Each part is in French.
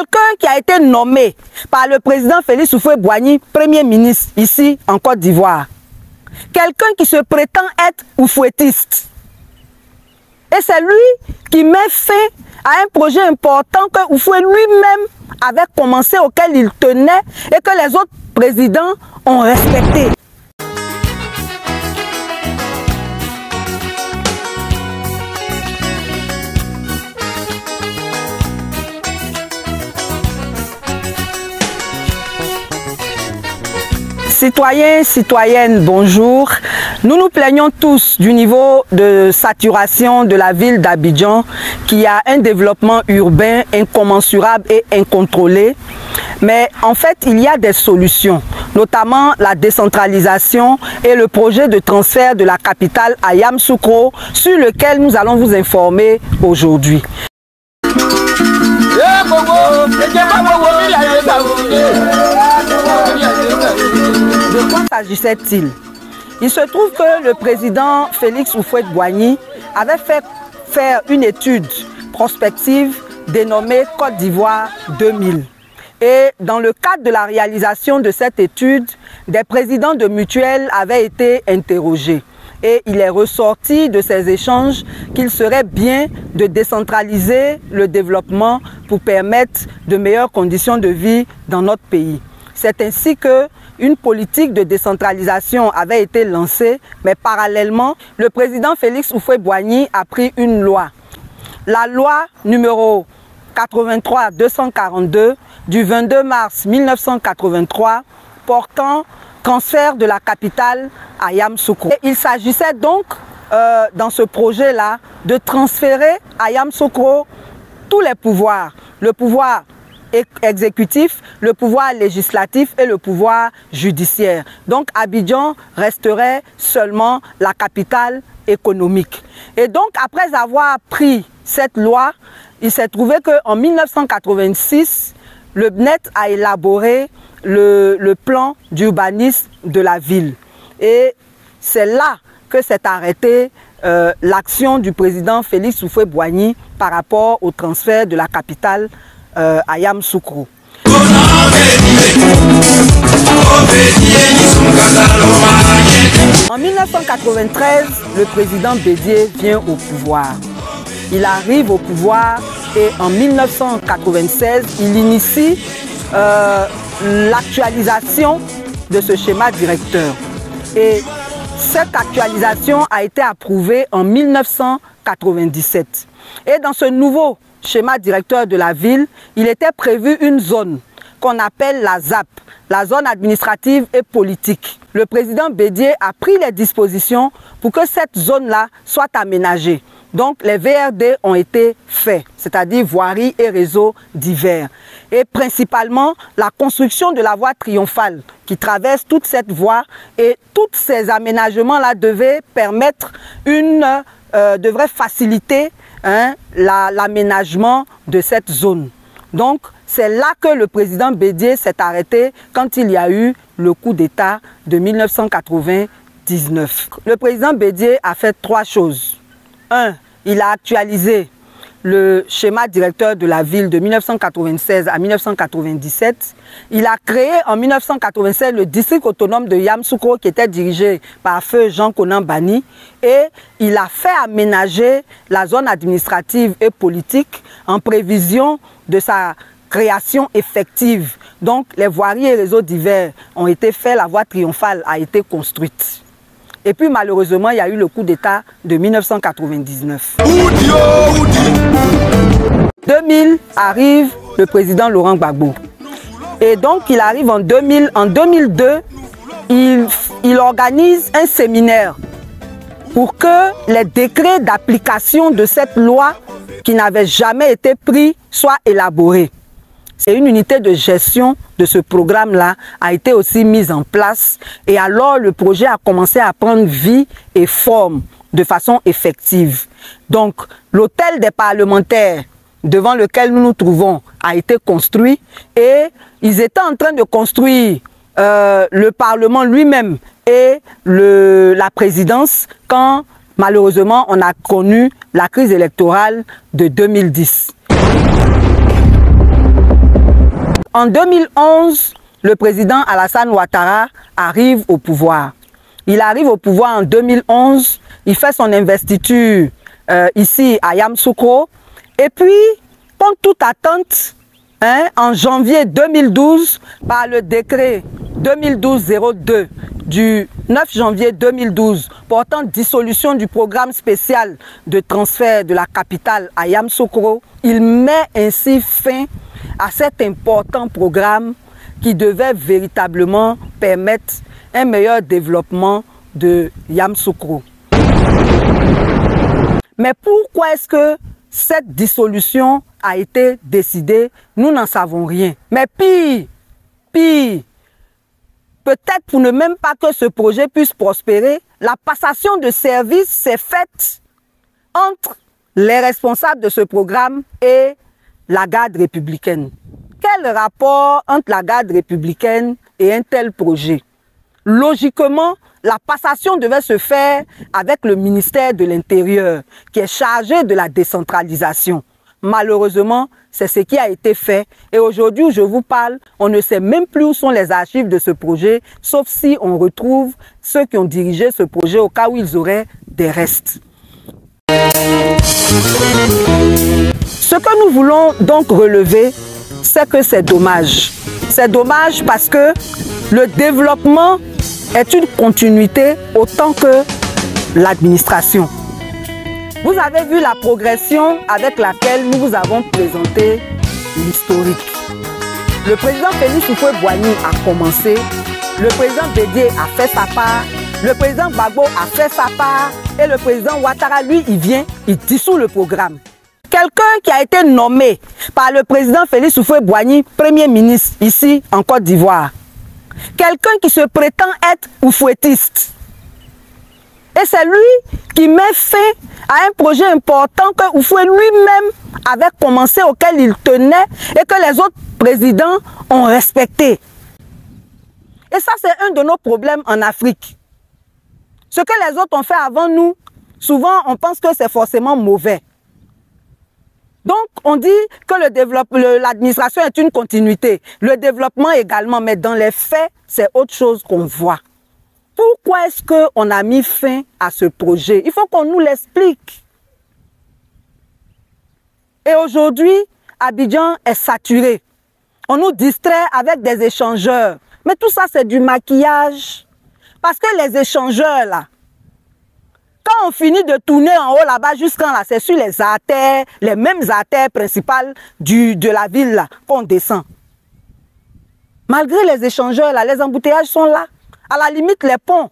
quelqu'un qui a été nommé par le président Félix Houphouët-Boigny, premier ministre ici en Côte d'Ivoire. Quelqu'un qui se prétend être oufouettiste. Et c'est lui qui met fin à un projet important que Oufouet lui-même avait commencé, auquel il tenait et que les autres présidents ont respecté. Citoyens, citoyennes, bonjour. Nous nous plaignons tous du niveau de saturation de la ville d'Abidjan qui a un développement urbain incommensurable et incontrôlé. Mais en fait, il y a des solutions, notamment la décentralisation et le projet de transfert de la capitale à Yamsoukro sur lequel nous allons vous informer aujourd'hui. De s'agissait-il Il se trouve que le président Félix Houphouët-Boigny avait fait faire une étude prospective dénommée Côte d'Ivoire 2000. Et dans le cadre de la réalisation de cette étude, des présidents de mutuelles avaient été interrogés. Et il est ressorti de ces échanges qu'il serait bien de décentraliser le développement pour permettre de meilleures conditions de vie dans notre pays. C'est ainsi que une politique de décentralisation avait été lancée, mais parallèlement, le président Félix Houphouët-Boigny a pris une loi. La loi numéro 83-242 du 22 mars 1983 portant transfert de la capitale à Yamsoukro. Il s'agissait donc euh, dans ce projet-là de transférer à Yamsoukro tous les pouvoirs. Le pouvoir exécutif, le pouvoir législatif et le pouvoir judiciaire. Donc Abidjan resterait seulement la capitale économique. Et donc après avoir pris cette loi, il s'est trouvé qu'en 1986, le BNET a élaboré le, plan d'urbanisme de la ville. Et c'est là que s'est arrêtée euh, l'action du président Félix Houphouët-Boigny par rapport au transfert de la capitale euh, à Yamsoukro. En 1993, le président Bédier vient au pouvoir. Il arrive au pouvoir et en 1996, il initie euh, l'actualisation de ce schéma directeur. Et cette actualisation a été approuvée en 1997. Et dans ce nouveau schéma directeur de la ville, il était prévu une zone qu'on appelle la ZAP, la zone administrative et politique. Le président Bédier a pris les dispositions pour que cette zone-là soit aménagée. Donc les VRD ont été faits, c'est-à-dire voiries et réseaux divers. Et principalement la construction de la voie triomphale qui traverse toute cette voie et tous ces aménagements-là devaient permettre une, euh, devraient faciliter hein, l'aménagement de cette zone. Donc c'est là que le président Bédier s'est arrêté quand il y a eu le coup d'État de 1999. Le président Bédier a fait trois choses. Un, il a actualisé le schéma directeur de la ville de 1996 à 1997. Il a créé en 1996 le district autonome de Yamsoukro qui était dirigé par feu Jean Conan Bani et il a fait aménager la zone administrative et politique en prévision de sa création effective. Donc les voiries et réseaux divers ont été faits, la voie triomphale a été construite. Et puis malheureusement, il y a eu le coup d'État de 1999. 2000 arrive le président Laurent Gbagbo. Et donc il arrive en 2000, en 2002, il, il organise un séminaire pour que les décrets d'application de cette loi qui n'avait jamais été pris soient élaborés. Et une unité de gestion de ce programme-là a été aussi mise en place. Et alors, le projet a commencé à prendre vie et forme de façon effective. Donc, l'hôtel des parlementaires devant lequel nous nous trouvons a été construit et ils étaient en train de construire euh, le Parlement lui-même et la présidence quand malheureusement on a connu la crise électorale de 2010. En 2011, le président Alassane Ouattara arrive au pouvoir. Il arrive au pouvoir en 2011, il fait son investiture euh, ici à Yamsoukro. Et puis, contre toute attente, hein, en janvier 2012, par le décret 2012-02 du 9 janvier 2012 portant dissolution du programme spécial de transfert de la capitale à Yamsoukro, il met ainsi fin à cet important programme qui devait véritablement permettre un meilleur développement de Yamsoukro. Mais pourquoi est-ce que cette dissolution a été décidée Nous n'en savons rien. Mais pire, pire, peut-être pour ne même pas que ce projet puisse prospérer, la passation de services s'est faite entre les responsables de ce programme et la garde républicaine. Quel rapport entre la garde républicaine et un tel projet? Logiquement, la passation devait se faire avec le ministère de l'Intérieur, qui est chargé de la décentralisation. Malheureusement, c'est ce qui a été fait. Et aujourd'hui où je vous parle, on ne sait même plus où sont les archives de ce projet, sauf si on retrouve ceux qui ont dirigé ce projet au cas où ils auraient des restes. Ce que nous voulons donc relever, c'est que c'est dommage. C'est dommage parce que le développement est une continuité autant que l'administration. Vous avez vu la progression avec laquelle nous vous avons présenté l'historique. Le président Félix Houphouët-Boigny a commencé, le président Bédier a fait sa part, le président Bagbo a fait sa part et le président Ouattara, lui, il vient, il dissout le programme. Quelqu'un qui a été nommé par le président Félix Houphouët-Boigny, premier ministre ici en Côte d'Ivoire. Quelqu'un qui se prétend être oufouettiste. Et c'est lui qui met fin à un projet important que Oufoué lui-même avait commencé, auquel il tenait et que les autres présidents ont respecté. Et ça, c'est un de nos problèmes en Afrique. Ce que les autres ont fait avant nous, souvent on pense que c'est forcément mauvais. Donc, on dit que l'administration est une continuité, le développement également, mais dans les faits, c'est autre chose qu'on voit. Pourquoi est-ce qu'on a mis fin à ce projet? Il faut qu'on nous l'explique. Et aujourd'hui, Abidjan est saturé. On nous distrait avec des échangeurs. Mais tout ça, c'est du maquillage. Parce que les échangeurs, là, quand on finit de tourner en haut là-bas jusqu'en là, c'est sur les artères, les mêmes artères principales du, de la ville là qu'on descend. Malgré les échangeurs là, les embouteillages sont là. À la limite, les ponts.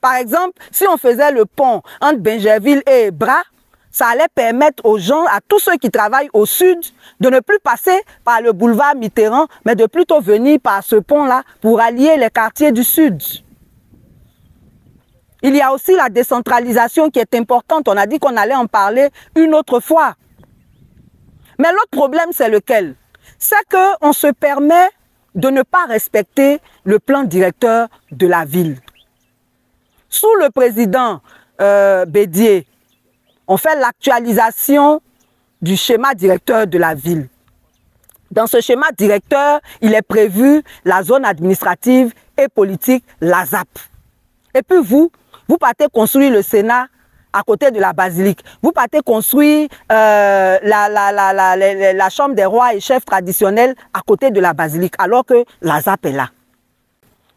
Par exemple, si on faisait le pont entre Benjerville et Bras, ça allait permettre aux gens, à tous ceux qui travaillent au sud, de ne plus passer par le boulevard Mitterrand, mais de plutôt venir par ce pont-là pour allier les quartiers du sud. Il y a aussi la décentralisation qui est importante. On a dit qu'on allait en parler une autre fois. Mais l'autre problème, c'est lequel? C'est qu'on se permet de ne pas respecter le plan directeur de la ville. Sous le président euh, Bédier, on fait l'actualisation du schéma directeur de la ville. Dans ce schéma directeur, il est prévu la zone administrative et politique, la ZAP. Et puis vous, vous partez construire le Sénat à côté de la basilique. Vous partez construire euh, la, la, la, la, chambre des rois et chefs traditionnels à côté de la basilique, alors que la ZAP est là.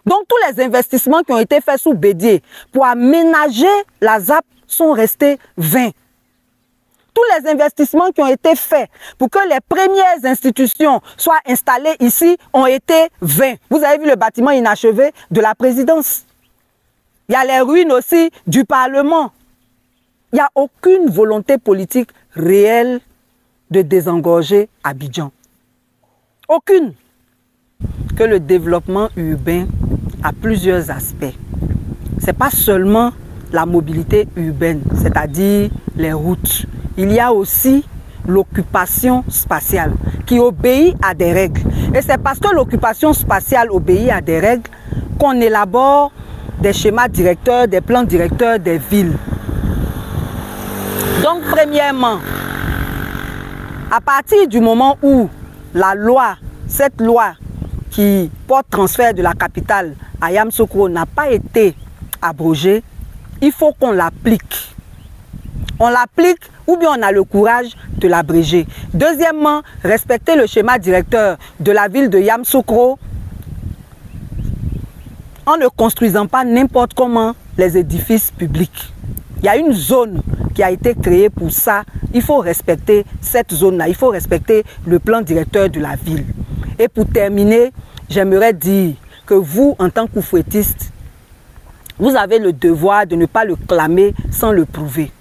Donc tous les investissements qui ont été faits sous Bédier pour aménager la ZAP sont restés vains. Tous les investissements qui ont été faits pour que les premières institutions soient installées ici ont été vains. Vous avez vu le bâtiment inachevé de la présidence. Il y a les ruines aussi du Parlement. Il n'y a aucune volonté politique réelle de désengorger Abidjan. Aucune. Que le développement urbain a plusieurs aspects. Ce n'est pas seulement la mobilité urbaine, c'est-à-dire les routes. Il y a aussi l'occupation spatiale qui obéit à des règles. Et c'est parce que l'occupation spatiale obéit à des règles qu'on élabore des schémas directeurs, des plans directeurs des villes. Donc, premièrement, à partir du moment où la loi cette loi qui porte transfert de la capitale à Yamsoukro n'a pas été abrogée, il faut qu'on l'applique. On l'applique ou bien on a le courage de l'abréger. Deuxièmement, respecter le schéma directeur de la ville de Yamsoukro en ne construisant pas n'importe comment les édifices publics. Il y a une zone qui a été créée pour ça. Il faut respecter cette zone-là. Il faut respecter le plan directeur de la ville. Et pour terminer, j'aimerais dire que vous, en tant qu'oufouettiste, vous avez le devoir de ne pas le clamer sans le prouver.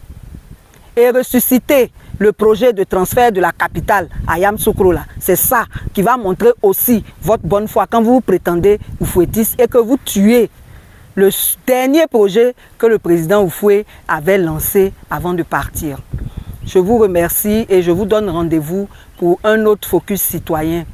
Et ressusciter le projet de transfert de la capitale à Yamsoukro, c'est ça qui va montrer aussi votre bonne foi quand vous, vous prétendez oufouettiste et que vous tuez le dernier projet que le président Oufoué avait lancé avant de partir. Je vous remercie et je vous donne rendez-vous pour un autre focus citoyen